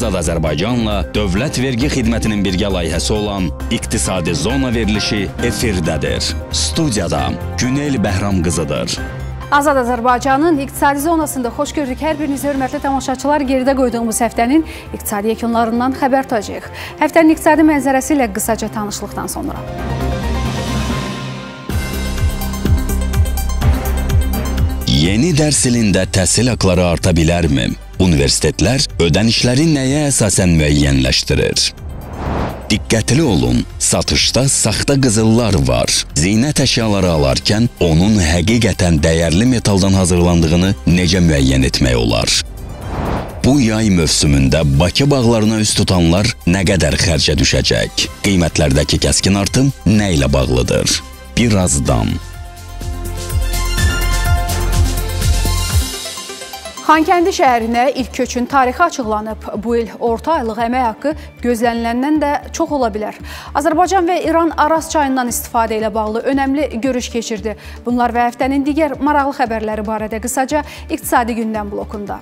Azad Azərbaycanla Dövlət Vergi Xidmətinin birgə layihəsi olan İqtisadi Zona verilişi efirdədir. Studiyada Günel Bəhram qızıdır. Azad Azərbaycanın iqtisadi zonasında xoş gördük. Hər birinizi hörmətli tamaşaçılar geridə qoyduğumuz həftənin iqtisadi yekunlarından xəbər tutacağıq. Həftənin iqtisadi mənzərəsi ilə qısaca tanışlıqdan sonra. Yeni dərs ilində təhsil haqları arta bilərmi? Universitetlər ödənişləri nəyə əsasən müəyyənləşdirir? Diqqətli olun, satışda saxta qızıllar var. Zinət əşyaları alarkən onun həqiqətən dəyərli metaldan hazırlandığını necə müəyyən etmək olar? Bu yay mövsümündə Bakı bağlarına üst tutanlar nə qədər xərcə düşəcək? Qiymətlərdəki kəskin artım nə ilə bağlıdır? Birazdan Xankəndi şəhərinə ilk köçün tarixi açıqlanıb. Bu il orta aylıq əmək haqqı gözləniləndən də çox ola bilər. Azərbaycan və İran Aras çayından istifadə ilə bağlı önəmli görüş keçirdi. Bunlar və həftənin digər maraqlı xəbərləri barədə qısaca iqtisadi gündəm blokunda.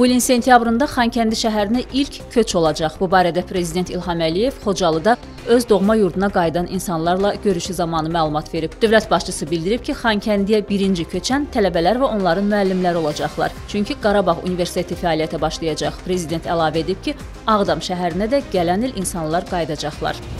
Bu ilin sentyabrında Xankəndi şəhərinə ilk köç olacaq. Bu barədə Prezident İlham Əliyev Xocalıda öz doğma yurduna qayıdan insanlarla görüşü zamanı məlumat verib. Dövlət başçısı bildirib ki, Xankəndiyə birinci köçən tələbələr və onların müəllimləri olacaqlar. Çünki Qarabağ Universiteti fəaliyyətə başlayacaq. Prezident əlavə edib ki, Ağdam şəhərinə də gələn il insanlar qayıdacaqlar.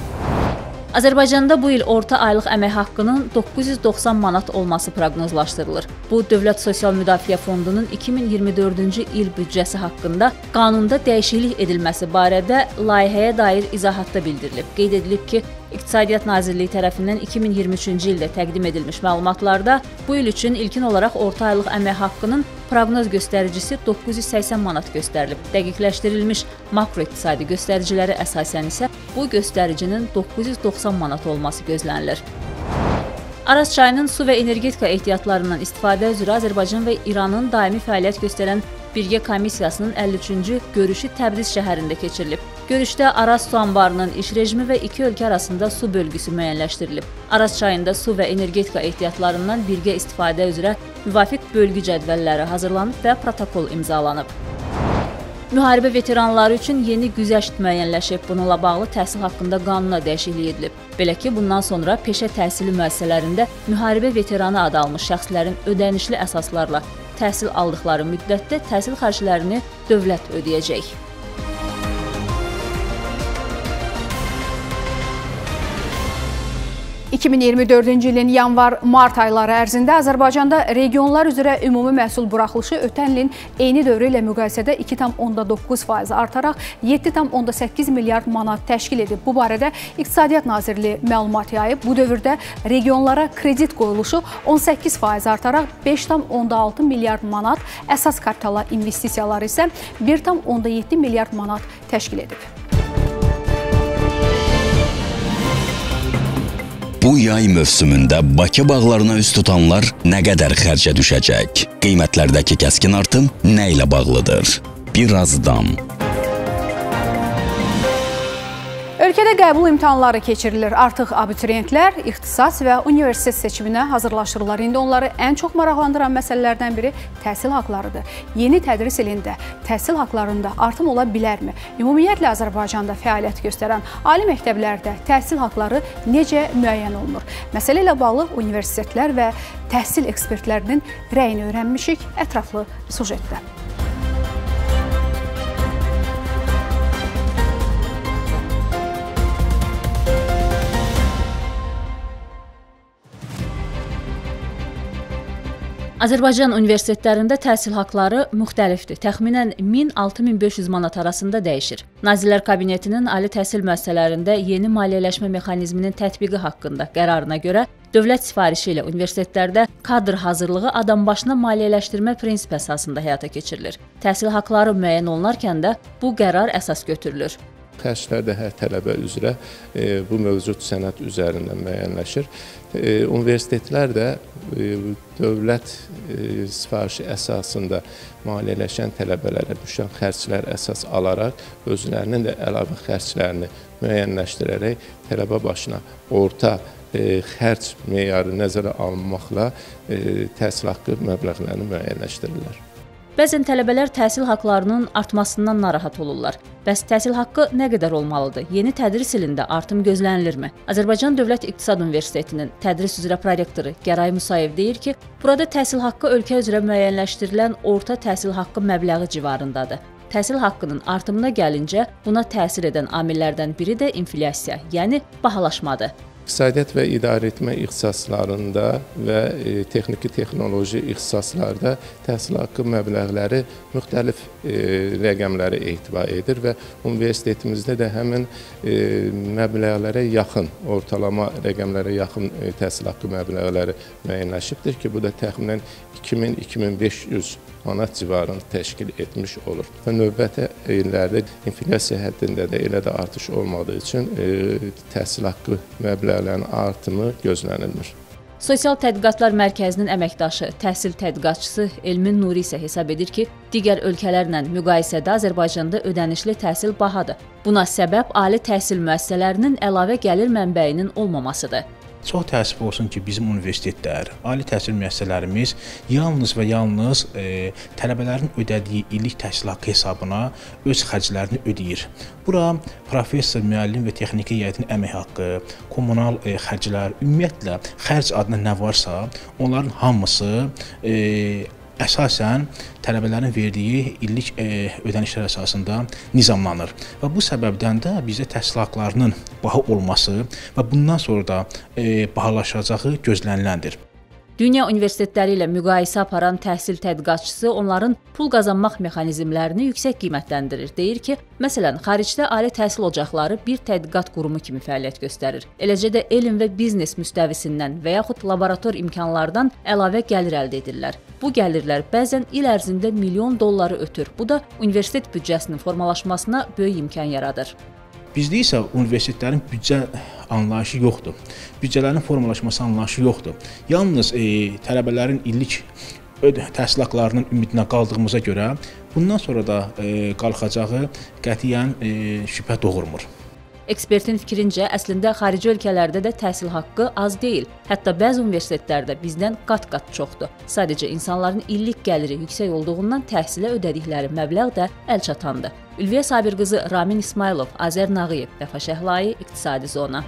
Azərbaycanda bu il orta aylıq əmək haqqının 990 manat olması proqnozlaşdırılır. Bu Dövlət Sosial Müdafiə Fondunun 2024-cü il büdcəsi haqqında qanunda dəyişiklik edilməsi barədə layihəyə dair izahatda bildirilib. Qeyd edilib ki, İqtisadiyyat Nazirliyi tərəfindən 2023-cü ildə təqdim edilmiş məlumatlarda bu il üçün ilkin olaraq orta aylıq əmək haqqının proqnoz göstəricisi 980 manat göstərilib. Dəqiqləşdirilmiş makroiqtisadi göstəricilərə əsasən isə bu göstəricinin 990 manat olması gözlənilir. Araz çayının su və energetika ehtiyatlarından istifadə üzrə Azərbaycan və İranın daimi fəaliyyət göstərən Birgə Komissiyasının 53-cü görüşü Təbriz şəhərində keçirilib. Görüşdə Araz su anbarının iş rejimi və iki ölkə arasında su bölgüsü müəyyənləşdirilib. Araz çayında su və energetika ehtiyatlarından birgə istifadə üzrə müvafiq bölgü cədvəlləri hazırlanıb və protokol imzalanıb. Müharibə veteranları üçün yeni güzəşt müəyyənləşib. Bununla bağlı təhsil haqqında qanuna dəyişiklik edilib. Belə ki, bundan sonra peşə təhsili müəssisələrində müharibə veteranı adı almış şəxslərin ödənişli əsaslarla təhsil aldıqları müddətdə təhsil xərclərini dövlət ödəyəcək. 2024-cü ilin yanvar-mart ayları ərzində Azərbaycanda regionlar üzrə ümumi məhsul buraxılışı ötən ilin eyni dövrü ilə müqayisədə 2,9% artaraq 7,8 milyard manat təşkil edib. Bu barədə İqtisadiyyat Nazirliyi məlumat yayıb. Bu dövrdə regionlara kredit qoyuluşu 18% artaraq 5,6 milyard manat, əsas kapitala investisiyaları isə 1,7 milyard manat təşkil edib. Bu yay mövsümündə Bakı bağlarına üst tutanlar nə qədər xərcə düşəcək? Qiymətlərdəki kəskin artım nə ilə bağlıdır? Birazdan Ölkədə qəbul imtahanları keçirilir. Artıq abituriyentlər ixtisas və universitet seçiminə hazırlaşırlar. İndi onları ən çox maraqlandıran məsələlərdən biri təhsil haqlarıdır. Yeni tədris ilində təhsil haqlarında artım ola bilərmi? Ümumiyyətlə Azərbaycanda fəaliyyət göstərən ali məktəblərdə təhsil haqları necə müəyyən olunur? Məsələ ilə bağlı universitetlər və təhsil ekspertlərinin rəyini öyrənmişik ətraflı sujetdə. Azərbaycan universitetlərində təhsil haqqları müxtəlifdir. Təxminən 1000-6500 manat arasında dəyişir. Nazirlər Kabinetinin ali təhsil müəssisələrində yeni maliyyələşmə mexanizminin tətbiqi haqqında qərarına görə dövlət sifarişi ilə universitetlərdə kadr hazırlığı adambaşına maliyyələşdirmə prinsipi əsasında həyata keçirilir. Təhsil haqqları müəyyən olunarkən də bu qərar əsas götürülür. Xərclər də hər tələbə üzrə e, bu mövcud sənəd üzərindən müəyyənləşir. E, universitetlər də e, dövlət sifarişi əsasında maliyyələşən tələbələrə düşən xərclər əsas alaraq özlərinin də əlavə xərclərini müəyyənləşdirərək tələbə başına orta xərc meyarı nəzərə alınmaqla təhsil haqqı məbləğlərini müəyyənləşdirirlər. Bəzən tələbələr təhsil haqqlarının artmasından narahat olurlar. Bəs təhsil haqqı nə qədər olmalıdır? Yeni tədris ilində artım gözlənilirmi? Azərbaycan Dövlət İqtisad Universitetinin tədris üzrə prorektoru Gəray Musayev deyir ki, burada təhsil haqqı ölkə üzrə müəyyənləşdirilən orta təhsil haqqı məbləği civarındadır. Təhsil haqqının artımına gəlincə, buna təsir edən amillərdən biri də inflyasiya, yəni bahalaşmadır. İqtisadiyyat və idarəetmə ixtisaslarında və e, texniki texnoloji ixtisaslarda təhsil haqqı məbləğləri müxtəlif e, rəqəmləri etibar edir və universitetimizdə də həmin e, məbləğlərə yaxın, ortalama rəqəmlərə yaxın təhsil haqqı məbləğləri müəyyənləşibdir ki, bu da təxminən 2000-2500 manat civarını təşkil etmiş olur. Və növbəti illərdə inflyasiya həddində də elə də artış olmadığı üçün e, təhsil haqqı məbləğlərinin artımı gözlənilmir. Sosial Tədqiqatlar Mərkəzinin əməkdaşı, təhsil tədqiqatçısı Elmin Nuri isə hesab edir ki, digər ölkələrlə müqayisədə Azərbaycanda ödənişli təhsil bahadır. Buna səbəb ali təhsil müəssisələrinin əlavə gəlir mənbəyinin olmamasıdır. Çox təəssüf olsun ki, bizim universitetlər, ali təhsil müəssisələrimiz yalnız və yalnız e, tələbələrin ödədiyi illik təhsil haqqı hesabına öz xərclərini ödəyir. Bura professor, müəllim və texniki heyətin əmək haqqı, kommunal e, xərclər, ümumiyyətlə xərc adına nə varsa, onların hamısı e, əsasən tələbələrin verdiyi illik e, ödənişlər əsasında nizamlanır. Və bu səbəbdən də bizdə təhsil haqqlarının baha olması və bundan sonra da e, bahalaşacağı gözləniləndir. Dünya universitetləri ilə müqayisə aparan təhsil tədqiqatçısı onların pul qazanmaq mexanizmlərini yüksək qiymətləndirir. Deyir ki, məsələn, xaricdə ali təhsil ocaqları bir tədqiqat qurumu kimi fəaliyyət göstərir. Eləcə də elm və biznes müstəvisindən və yaxud laborator imkanlardan əlavə gəlir əldə edirlər. Bu gəlirlər bəzən il ərzində milyon dolları ötür. Bu da universitet büdcəsinin formalaşmasına böyük imkan yaradır. Bizdə isə universitetlərin büdcə anlayışı yoxdur. Büdcələrin formalaşması anlayışı yoxdur. Yalnız e, tələbələrin illik təhsil haqqlarının ümidinə qaldığımıza görə bundan sonra da e, qalxacağı qətiyyən e, şübhə doğurmur. Ekspertin fikrincə, əslində xarici ölkələrdə də təhsil haqqı az deyil. Hətta bəzi universitetlərdə bizdən qat-qat çoxdur. Sadəcə insanların illik gəliri yüksək olduğundan təhsilə ödədikləri məbləğ də əlçatandır. Ülviyə Sabir qızı Ramin İsmailov, Azər Nağıyev, Vəfa Şəhlai, İqtisadi Zona.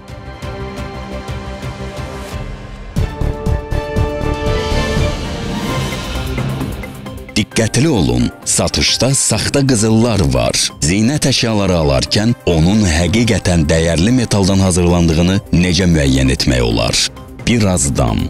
Diqqətli olun, satışda saxta qızıllar var. Zinət əşyaları alarkən onun həqiqətən dəyərli metaldan hazırlandığını necə müəyyən etmək olar? Birazdan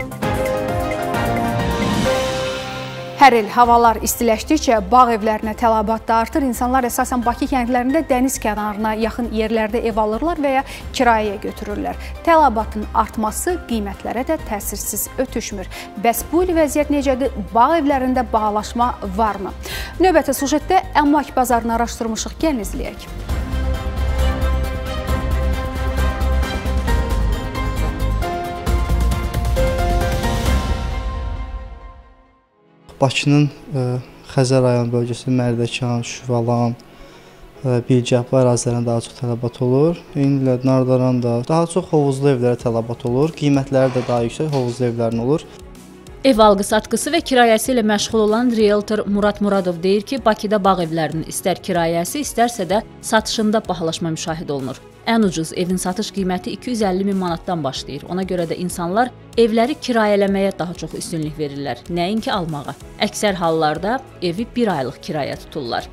Hər il havalar istiləşdikcə bağ evlərinə tələbat da artır. İnsanlar əsasən Bakı kəndlərində dəniz kənarına yaxın yerlərdə ev alırlar və ya kirayəyə götürürlər. Tələbatın artması qiymətlərə də təsirsiz ötüşmür. Bəs bu il vəziyyət necədir? Bağ evlərində bahalaşma varmı? Növbəti sujetdə əmlak bazarını araşdırmışıq. Gəlin izləyək. Bakının e, Xəzər rayon bölgəsi Mərdəkan, Şüvalan, e, Bilgəhbə ərazilərinə daha çox tələbat olur. Eyni ilə Nardaran da daha çox hovuzlu evlərə tələbat olur. Qiymətləri də daha yüksək hovuzlu evlərin olur. Ev alqı-satqısı və kirayəsi ilə məşğul olan realtor Murad Muradov deyir ki, Bakıda bağ evlərinin istər kirayəsi, istərsə də satışında bahalaşma müşahidə olunur. Ən ucuz evin satış qiyməti 250 min manatdan başlayır. Ona görə də insanlar evləri kirayələməyə daha çox üstünlük verirlər, nəinki almağa. Əksər hallarda evi 1 aylıq kiraya tuturlar.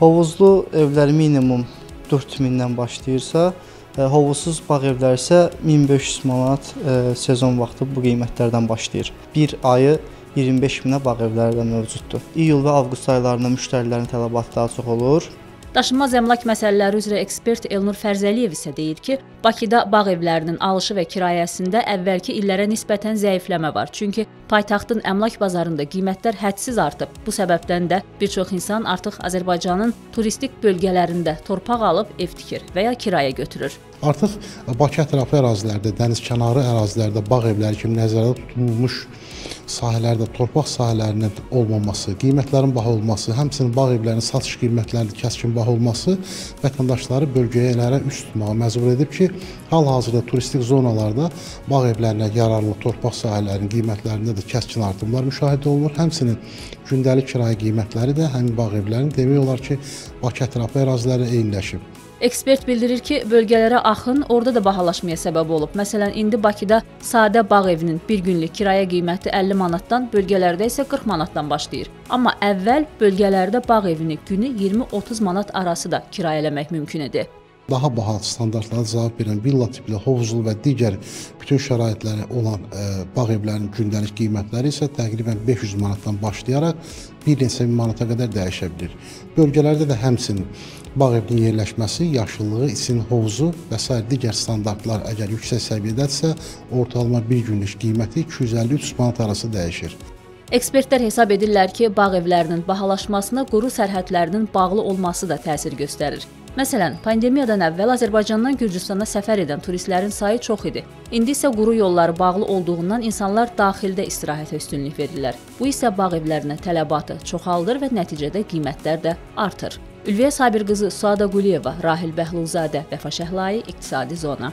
Hovuzlu evlər minimum 4000-dən başlayırsa, e, hovuzsuz bağ evlər isə 1500 manat e, sezon vaxtı bu qiymətlərdən başlayır. 1 ayı 25 minə bağ evləri də mövcuddur. İyul və avqust aylarında müştərilərin tələbatı daha çox olur. Daşınmaz əmlak məsələləri üzrə ekspert Elnur Fərzəliyev isə deyir ki, Bakıda bağ evlərinin alışı və kirayəsində əvvəlki illərə nisbətən zəifləmə var. Çünki paytaxtın əmlak bazarında qiymətlər hədsiz artıb. Bu səbəbdən də bir çox insan artıq Azərbaycanın turistik bölgələrində torpaq alıb ev tikir və ya kirayə götürür. Artıq Bakı ətrafı ərazilərdə, dəniz kənarı ərazilərdə bağ evləri kimi nəzərdə tutulmuş sahələrdə torpaq sahələrinin olmaması, qiymətlərin baha olması, həmçinin bağ evlərinin satış qiymətlərinin kəskin baha olması vətəndaşları bölgələrə üst tutmağa məcbur edib ki, ki, hal-hazırda turistik zonalarda bağ evlərinə yararlı torpaq sahələrinin qiymətlərində də kəskin artımlar müşahidə olunur. Həmçinin gündəlik kirayə qiymətləri də həmin bağ evlərinin demək olar ki, Bakı ətrafı ərazilərlə eyniləşib. Ekspert bildirir ki, bölgələrə axın orada da bahalaşmaya səbəb olub. Məsələn, indi Bakıda sadə bağ evinin bir günlük kirayə qiyməti 50 manatdan, bölgələrdə isə 40 manatdan başlayır. Amma əvvəl bölgələrdə bağ evini günü 20-30 manat arası da kirayələmək mümkün idi daha baha standartlara cavab verən villa tipli, hovuzlu və digər bütün şəraitləri olan e, bağ evlərinin gündəlik qiymətləri isə təqribən 500 manatdan başlayaraq bir neçə min manata qədər dəyişə bilər. Bölgələrdə də həmçinin bağ evinin yerləşməsi, yaşıllığı, için hovuzu və s. digər standartlar əgər yüksək səviyyədədirsə, ortalama bir günlük qiyməti 250-300 manat arası dəyişir. Ekspertlər hesab edirlər ki, bağ evlərinin bahalaşmasına quru sərhədlərinin bağlı olması da təsir göstərir. Məsələn, pandemiyadan əvvəl Azərbaycandan Gürcüstana səfər edən turistlərin sayı çox idi. İndi isə quru yolları bağlı olduğundan insanlar daxildə istirahətə üstünlük verirlər. Bu isə bağ evlərinə tələbatı çoxaldır və nəticədə qiymətlər də artır. Ülviyə Sabir qızı Suada Quliyeva, Rahil Bəhlulzadə, Vəfa Şəhlai, İqtisadi Zona.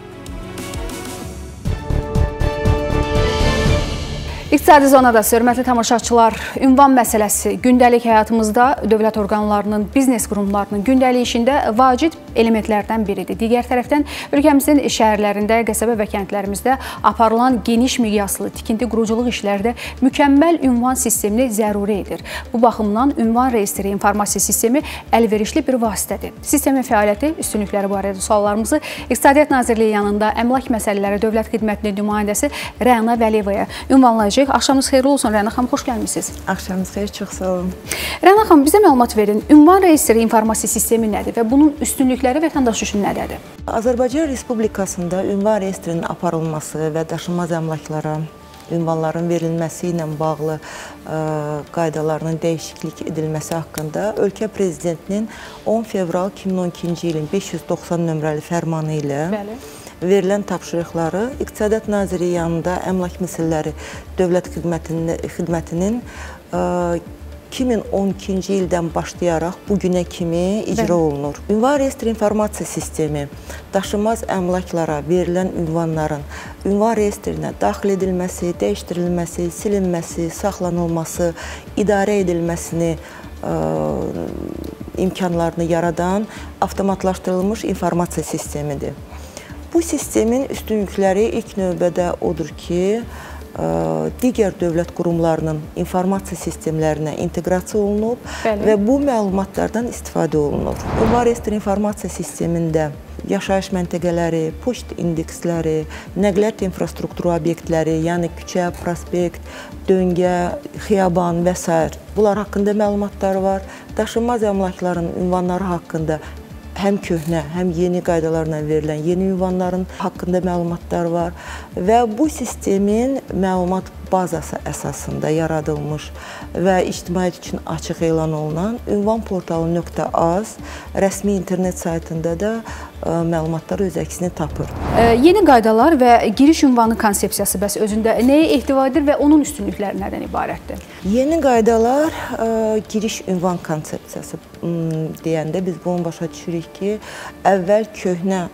İqtisadi zonada hörmətli tamaşaçılar, ünvan məsələsi gündəlik həyatımızda dövlət orqanlarının, biznes qurumlarının gündəlik işində vacib elementlərdən biridir. Digər tərəfdən ölkəmizin şəhərlərində, qəsəbə və kəndlərimizdə aparılan geniş miqyaslı tikinti quruculuq işləri də mükəmməl ünvan sistemini zəruri edir. Bu baxımdan ünvan reyestri informasiya sistemi əlverişli bir vasitədir. Sistemin fəaliyyəti, üstünlükləri barədə suallarımızı İqtisadiyyat Nazirliyi yanında Əmlak Məsələləri Dövlət Xidmətinin nümayəndəsi Rəna Vəliyevaya ünvanlayacaq edəcək. Axşamınız xeyirli olsun Rəna xanım, xoş gəlmisiniz. Axşamınız xeyir, çox sağ olun. Rəna xanım, bizə məlumat verin. Ünvan reyestri informasiya sistemi nədir və bunun üstünlükləri vətəndaş üçün nədədir? Azərbaycan Respublikasında ünvan reyestrinin aparılması və daşınmaz əmlaklara ünvanların verilməsi ilə bağlı ə, qaydalarının dəyişiklik edilməsi haqqında ölkə prezidentinin 10 fevral 2012-ci ilin 590 nömrəli fərmanı ilə Bəli verilən tapşırıqları İqtisadiyyat Naziri yanında Əmlak Məsələləri Dövlət Xidmətinin, xidmətinin 2012-ci ildən başlayaraq bu günə kimi icra olunur. Ünvan reyestri informasiya sistemi daşınmaz əmlaklara verilən ünvanların ünvan reyestrinə daxil edilməsi, dəyişdirilməsi, silinməsi, saxlanılması, idarə edilməsini ə, imkanlarını yaradan avtomatlaşdırılmış informasiya sistemidir. Bu sistemin üstünlükləri ilk növbədə odur ki, digər dövlət qurumlarının informasiya sistemlərinə inteqrasiya olunub Bəli. və bu məlumatlardan istifadə olunur. Ünvan reyestri informasiya sistemində yaşayış məntəqələri, poçt indeksləri, nəqliyyat infrastrukturu obyektləri, yəni küçə, prospekt, döngə, xiyaban və s. bunlar haqqında məlumatlar var. Daşınmaz əmlakların ünvanları haqqında həm köhnə, həm yeni qaydalarla verilən yeni ünvanların haqqında məlumatlar var və bu sistemin məlumat bazası əsasında yaradılmış və ictimaiyyət üçün açıq elan olunan ünvan portalı.az rəsmi internet saytında da ə, e, məlumatlar öz əksini tapır. Yeni qaydalar və giriş ünvanı konsepsiyası bəs özündə nəyə ehtiva edir və onun üstünlükləri nədən ibarətdir? Yeni qaydalar giriş ünvan konsepsiyası deyəndə biz bunu başa düşürük ki, əvvəl köhnə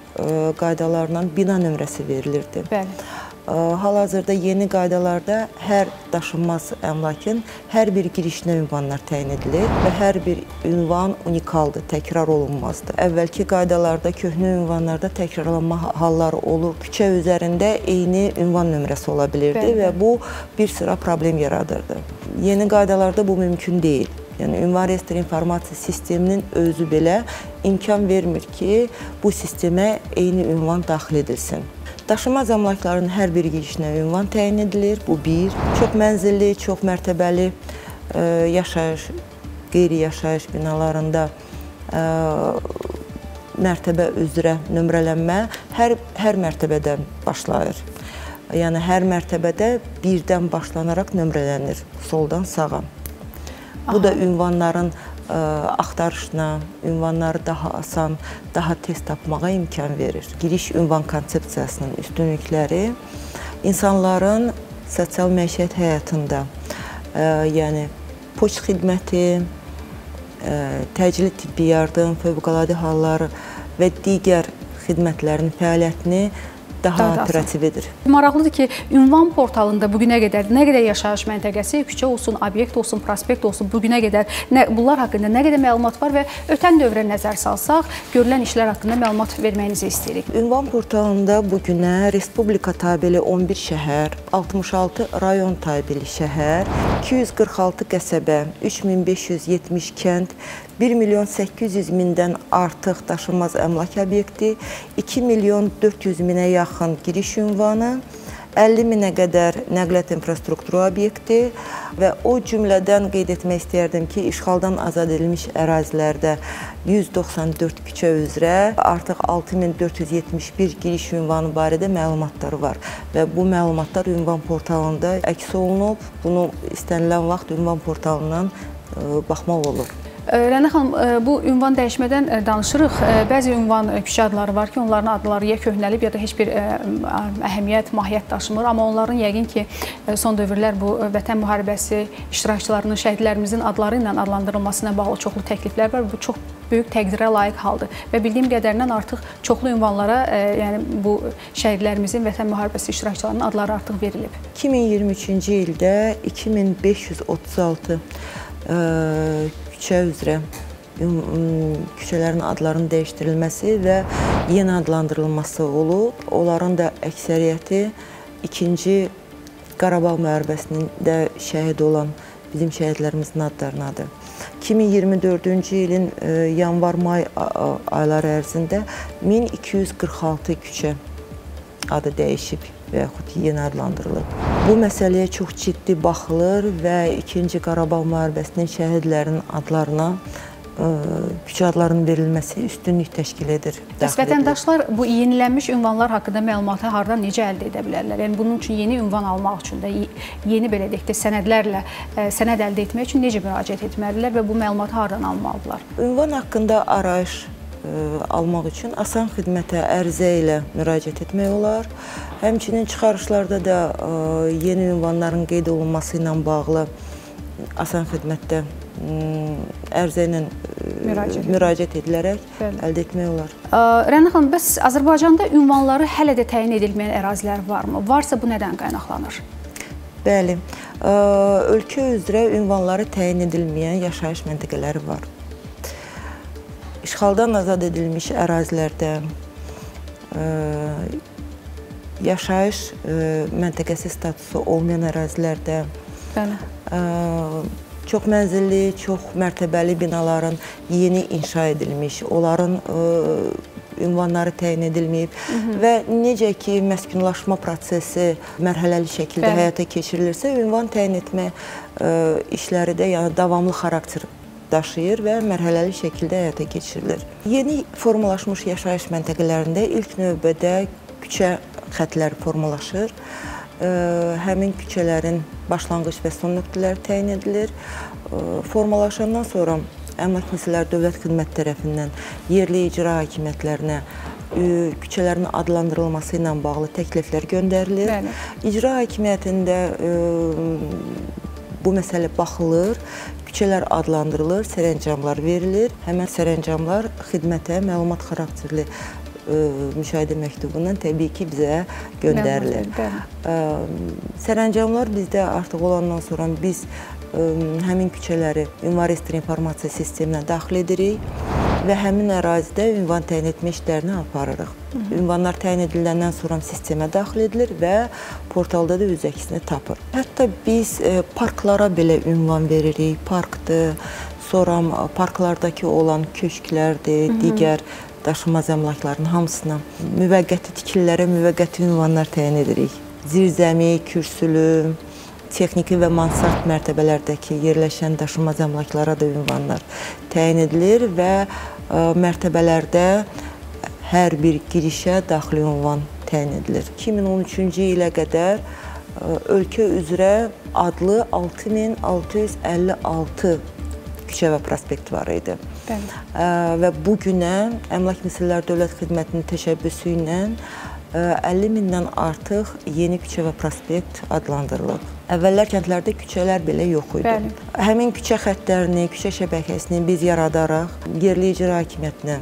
qaydalarla bina nömrəsi verilirdi. Bəli. Hal-hazırda yeni qaydalarda hər daşınmaz əmlakın hər bir girişinə ünvanlar təyin edilir və hər bir ünvan unikaldır, təkrar olunmazdır. Əvvəlki qaydalarda, köhnə ünvanlarda təkrarlanma halları olur. Küçə üzərində eyni ünvan nömrəsi ola bilirdi Bəli. və bu bir sıra problem yaradırdı. Yeni qaydalarda bu mümkün deyil. Yəni ünvan reyestr informasiya sisteminin özü belə imkan vermir ki, bu sistemə eyni ünvan daxil edilsin. Daşınmaz əmlakların hər bir girişinə ünvan təyin edilir. Bu bir. Çox mənzilli, çox mərtəbəli ə, yaşayış, qeyri-yaşayış binalarında ə, mərtəbə üzrə nömrələnmə hər, hər mərtəbədən başlayır. Yəni, hər mərtəbədə birdən başlanaraq nömrələnir, soldan sağa. Bu da ünvanların axtarışına, ünvanları daha asan, daha tez tapmağa imkan verir. Giriş ünvan konsepsiyasının üstünlükləri insanların sosial məişət həyatında, yəni poçt xidməti, təcili tibbi yardım, fövqəladə hallar və digər xidmətlərinin fəaliyyətini daha, da operativ edir. Maraqlıdır ki, ünvan portalında bu günə qədər nə qədər yaşayış məntəqəsi, küçə olsun, obyekt olsun, prospekt olsun, bu günə qədər nə, bunlar haqqında nə qədər məlumat var və ötən dövrə nəzər salsaq, görülən işlər haqqında məlumat verməyinizi istəyirik. Ünvan portalında bu günə Respublika tabeli 11 şəhər, 66 rayon tabeli şəhər, 246 qəsəbə, 3570 kənd, 1 milyon 800 mindən artıq daşınmaz əmlak obyekti, 2 milyon 400 minə yaxın giriş ünvanı, 50 minə qədər nəqliyyat infrastrukturu obyekti və o cümlədən qeyd etmək istəyərdim ki, işğaldan azad edilmiş ərazilərdə 194 küçə üzrə artıq 6471 giriş ünvanı barədə məlumatlar var və bu məlumatlar ünvan portalında əks olunub. Bunu istənilən vaxt ünvan portalından baxmaq olur. Rəna xanım, bu ünvan dəyişmədən danışırıq. Bəzi ünvan küçə adları var ki, onların adları ya köhnəlib, ya da heç bir əhəmiyyət, mahiyyət daşımır. Amma onların yəqin ki, son dövrlər bu vətən müharibəsi iştirakçılarının, şəhidlərimizin adları ilə adlandırılmasına bağlı çoxlu təkliflər var. Bu çox böyük təqdirə layiq haldır və bildiyim qədərilə artıq çoxlu ünvanlara, yəni bu şəhidlərimizin, vətən müharibəsi iştirakçılarının adları artıq verilib. 2023-cü ildə 2536 küçə üzrə küçələrin adlarının dəyişdirilməsi və yeni adlandırılması olub. Onların da əksəriyyəti 2-ci Qarabağ müharibəsində şəhid olan bizim şəhidlərimizin adlarınadır. 2024-cü ilin yanvar-may ayları ərzində 1246 küçə adı dəyişib və yaxud yeni adlandırılıb. Bu məsələyə çox ciddi baxılır və 2-ci Qarabağ müharibəsinin şəhidlərinin adlarına ə, küçə adlarının verilməsi üstünlük təşkil edir. Bəs vətəndaşlar bu yenilənmiş ünvanlar haqqında məlumatı hardan necə əldə edə bilərlər? Yəni bunun üçün yeni ünvan almaq üçün də yeni belə deyək də sənədlərlə ə, sənəd əldə etmək üçün necə müraciət etməlidirlər və bu məlumatı hardan almalıdırlar? Ünvan haqqında arayış almaq üçün asan xidmətə ərizə ilə müraciət etmək olar. Həmçinin çıxarışlarda da ə, yeni ünvanların qeyd olunması ilə bağlı asan xidmətdə ərizə ilə müraciət, müraciət edilərək Bəli. əldə etmək olar. Rəna xanım, bəs Azərbaycanda ünvanları hələ də təyin edilməyən ərazilər varmı? Varsa bu nədən qaynaqlanır? Bəli. Ölkə üzrə ünvanları təyin edilməyən yaşayış məntəqələri var. İşğaldan azad edilmiş ərazilərdə yaşayış məntəqəsi statusu olmayan ərazilərdə Bəli. çox mənzilli, çox mərtəbəli binaların yeni inşa edilmiş, onların ünvanları təyin edilməyib Hı -hı. və necə ki məskunlaşma prosesi mərhələli şəkildə Bəli. həyata keçirilirsə, ünvan təyin etmə ə, işləri də yəni davamlı xarakter daşıyır və mərhələli şəkildə həyata keçirilir. Yeni formalaşmış yaşayış məntəqələrində ilk növbədə küçə xətləri formalaşır. Həmin küçələrin başlanğıc və son nöqtələri təyin edilir. Formalaşandan sonra Əmlak Məsələləri Dövlət Xidmət tərəfindən yerli icra hakimiyyətlərinə küçələrin adlandırılması ilə bağlı təkliflər göndərilir. Bəli. İcra hakimiyyətində bu məsələ baxılır, küçələr adlandırılır, sərəncamlar verilir. Həmən sərəncamlar xidmətə məlumat xarakterli müşahidə məktubundan təbii ki, bizə göndərilir. Sərəncamlar bizdə artıq olandan sonra biz həmin küçələri ünvan reyestri informasiya sisteminə daxil edirik və həmin ərazidə ünvan təyin etmə işlərini aparırıq. Hı -hı. Ünvanlar təyin ediləndən sonra sistemə daxil edilir və portalda da öz əksini tapır. Hətta biz parklara belə ünvan veririk. Parkdır, sonra parklardakı olan köşklərdir, Hı -hı. digər daşınmaz əmlakların hamısına müvəqqəti tikililərə müvəqqəti ünvanlar təyin edirik. Zirzəmi, kürsülü, texniki və mansard mərtəbələrdəki yerləşən daşınmaz əmlaklara da ünvanlar təyin edilir və ə, mərtəbələrdə hər bir girişə daxili ünvan təyin edilir. 2013-cü ilə qədər ə, ölkə üzrə adlı 6656 küçə və prospekt var idi. Bəli. Və bu günə Əmlak Məsələləri Dövlət Xidmətinin təşəbbüsü ilə 50 mindən artıq yeni küçə və prospekt adlandırılıb. Əvvəllər kəndlərdə küçələr belə yox idi. Bəli. Həmin küçə xəttlərini, küçə şəbəkəsini biz yaradaraq yerli icra hakimiyyətinə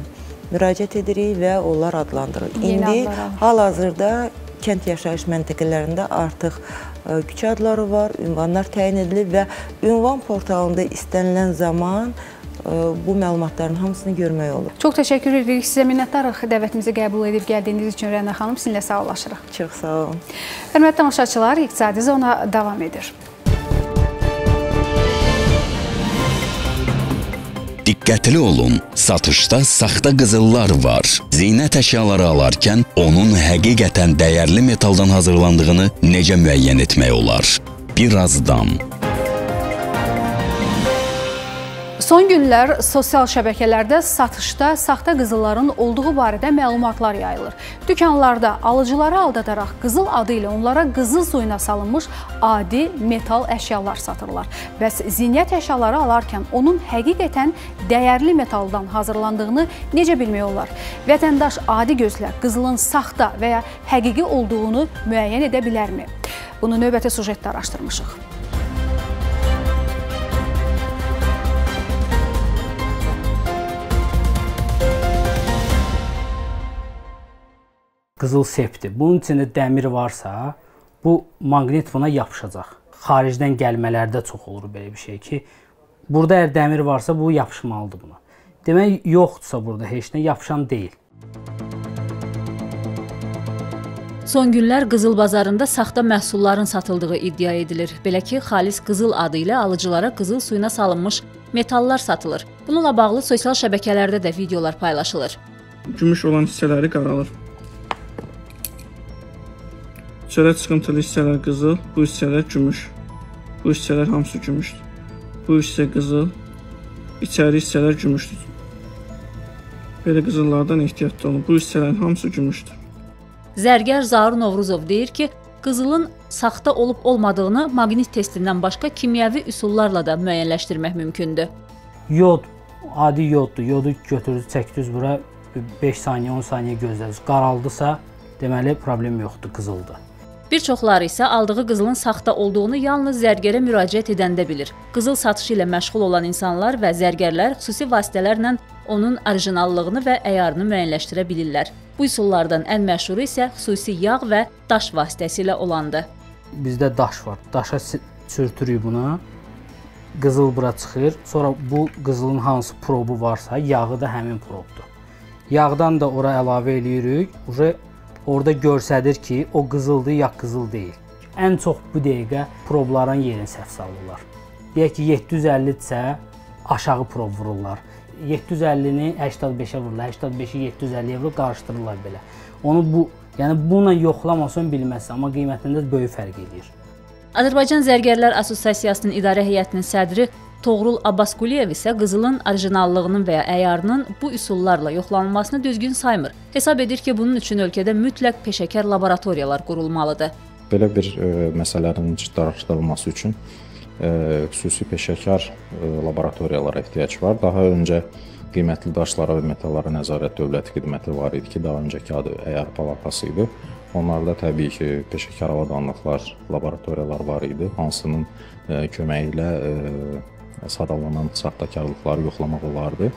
müraciət edirik və onlar adlandırılır. Yeni İndi hal-hazırda kənd yaşayış məntəqələrində artıq ə, küçə adları var, ünvanlar təyin edilib və ünvan portalında istənilən zaman bu məlumatların hamısını görmək olur. Çox təşəkkür edirik sizə. Minnətdarıq dəvətimizi qəbul edib gəldiyiniz üçün Rəna xanım. Sizinlə sağollaşırıq. Çox sağ olun. Hörmətli tamaşaçılar, İqtisadi Zona davam edir. Diqqətli olun, satışda saxta qızıllar var. Zinət əşyaları alarkən onun həqiqətən dəyərli metaldan hazırlandığını necə müəyyən etmək olar? Birazdan Son günlər sosial şəbəkələrdə satışda saxta qızılların olduğu barədə məlumatlar yayılır. Dükanlarda alıcıları aldadaraq qızıl adı ilə onlara qızıl suyuna salınmış adi metal əşyalar satırlar. Bəs zinət əşyaları alarkən onun həqiqətən dəyərli metaldan hazırlandığını necə bilmək olar? Vətəndaş adi gözlə qızılın saxta və ya həqiqi olduğunu müəyyən edə bilərmi? Bunu növbəti sujetdə araşdırmışıq. Qızıl sepdir. Bunun içində dəmir varsa, bu maqnit buna yapışacaq. Xaricdən gəlmələrdə çox olur belə bir şey ki, burada əgər dəmir varsa, bu yapışmalıdır buna. Demək yoxdursa burada heç nə yapışan deyil. Son günlər qızıl bazarında saxta məhsulların satıldığı iddia edilir. Belə ki, xalis qızıl adı ilə alıcılara qızıl suyuna salınmış metallar satılır. Bununla bağlı sosial şəbəkələrdə də videolar paylaşılır. Gümüş olan hissələri qaralır. Çörə çıxıntılı hissələr qızıl, bu hissələr gümüş. Bu hissələr hamısı gümüşdür. Bu hissə qızıl, içəri hissələr gümüşdür. Belə qızıllardan ehtiyatlı olun. Bu hissələrin hamısı gümüşdür. Zərgər Zaur Novruzov deyir ki, qızılın saxta olub-olmadığını maqnit testindən başqa kimyəvi üsullarla da müəyyənləşdirmək mümkündür. Yod, adi yoddur. Yodu götürürüz, çəkdiniz bura 5 saniyə, 10 saniyə gözlədirsiniz. Qaraldısa, deməli problem yoxdur, qızıldır. Bir çoxları isə aldığı qızılın saxta olduğunu yalnız zərgərə müraciət edəndə bilir. Qızıl satışı ilə məşğul olan insanlar və zərgərlər xüsusi vasitələrlə onun orijinallığını və əyarını müəyyənləşdirə bilirlər. Bu üsullardan ən məşhuru isə xüsusi yağ və daş vasitəsilə olandır. Bizdə daş var. Daşa sürtürük bunu. Qızıl bura çıxır. Sonra bu qızılın hansı probu varsa, yağı da həmin probdur. Yağdan da ora əlavə eləyirik. Uje orada göstərir ki, o qızıldır ya qızıl deyil. Ən çox bu dəqiqə probların yerini səhv salırlar. Deyək ki, 750-dirsə aşağı prob vururlar. 750-ni 85-ə vururlar, 85-i 750-yə vurur, qarışdırırlar belə. Onu bu, yəni bununla yoxlamasan bilməzsən, amma qiymətində böyük fərq eləyir. Azərbaycan Zərgərlər Assosiasiyasının idarə heyətinin sədri Toğrul Abbasquliyev isə qızılın orijinallığının və ya əyarının bu üsullarla yoxlanılmasını düzgün saymır. Hesab edir ki, bunun üçün ölkədə mütləq peşəkar laboratoriyalar qurulmalıdır. Belə bir e, məsələnin ciddi araşdırılması üçün e, xüsusi peşəkar e, laboratoriyalara ehtiyac var. Daha öncə qiymətli daşlara və metallara nəzarət dövlət xidməti var idi ki, daha öncəki adı əyar palatası idi. Onlarda təbii ki, peşəkar avadanlıqlar, laboratoriyalar var idi, hansının e, köməyi ilə e, sadalanan saxtakarlıqları yoxlamaq olardı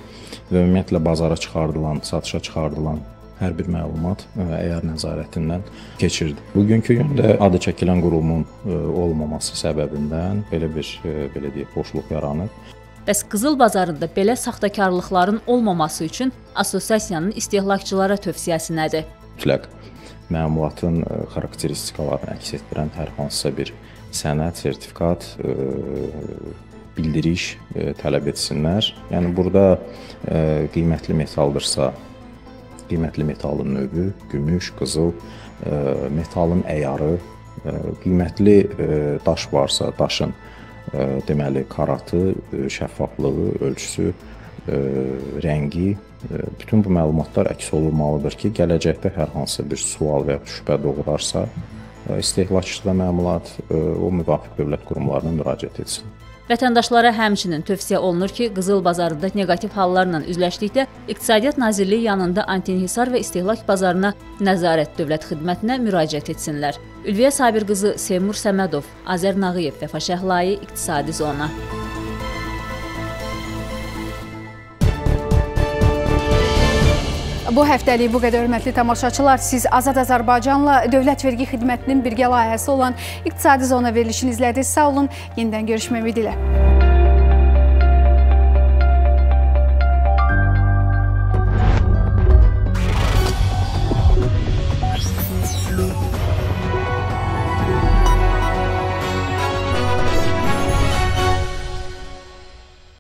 və ümumiyyətlə bazara çıxardılan, satışa çıxardılan hər bir məlumat əyar nəzarətindən keçirdi. Bugünkü gündə adı çəkilən qurumun olmaması səbəbindən belə bir belə deyək boşluq yaranıb. Bəs qızıl bazarında belə saxtakarlıqların olmaması üçün assosiasiyanın istehlakçılara tövsiyəsi nədir? Mütləq məmulatın xarakteristikalarını əks etdirən hər hansısa bir sənəd, sertifikat, bildiriş tələb etsinlər. Yəni burada qiymətli metaldırsa, qiymətli metalın növü, gümüş, qızıl, metalın əyarı, qiymətli daş varsa, daşın deməli karatı, şəffaflığı, ölçüsü, rəngi, bütün bu məlumatlar əks olunmalıdır ki, gələcəkdə hər hansı bir sual və ya şübhə doğurarsa, istehlakçıda məmulat o müvafiq dövlət qurumlarına müraciət etsin. Vətəndaşlara həmçinin tövsiyə olunur ki, qızıl bazarında neqativ hallarla üzləşdikdə İqtisadiyyat Nazirliyi yanında antinhisar və istehlak bazarına nəzarət dövlət xidmətinə müraciət etsinlər. Ülviyə Sabir qızı Seymur Səmədov, Azər Nağıyev, Vəfa Şəhlayi, İqtisadi Zona. Bu həftəlik bu qədər hörmətli tamaşaçılar. Siz Azad Azərbaycanla Dövlət Vergi Xidmətinin birgə layihəsi olan İqtisadi Zona verilişini izlədiniz. Sağ olun. Yenidən görüşmək ümidi ilə.